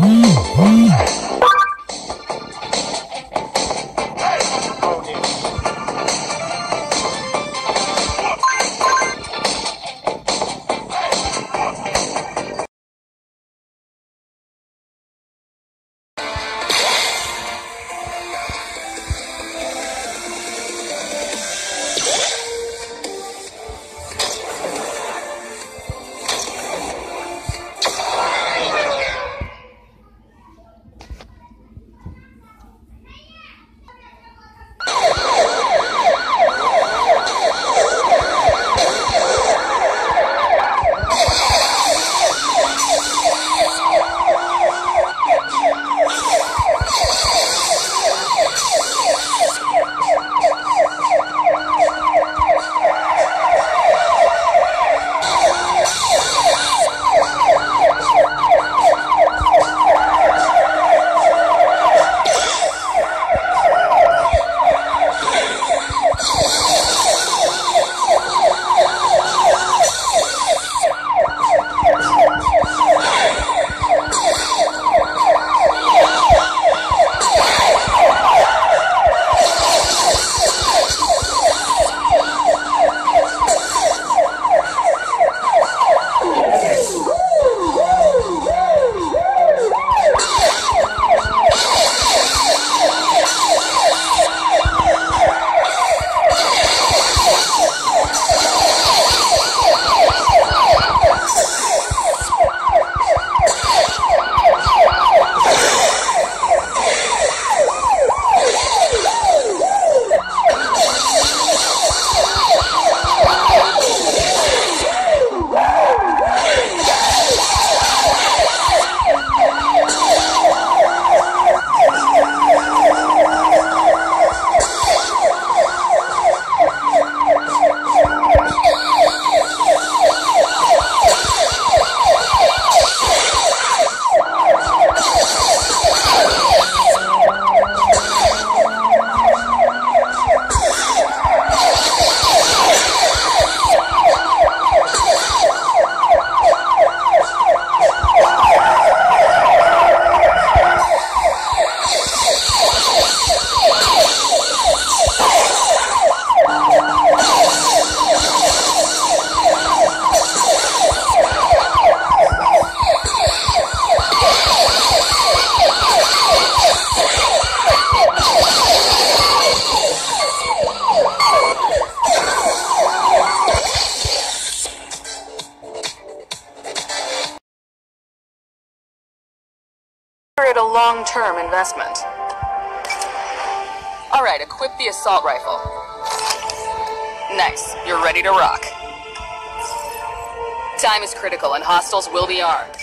Mm-hmm. Long-term. Alright, equip the assault rifle. Nice, you're ready to rock. Time is critical and hostiles will be armed.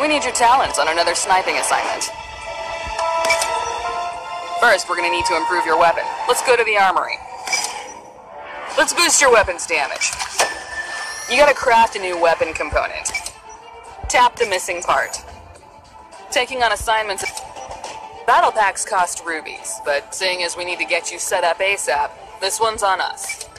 We need your talents on another sniping assignment. First, we're gonna need to improve your weapon. Let's go to the armory. Let's boost your weapon's damage. You gotta craft a new weapon component. Tap the missing part. Taking on assignments. Battle packs cost rubies, but seeing as we need to get you set up ASAP, this one's on us.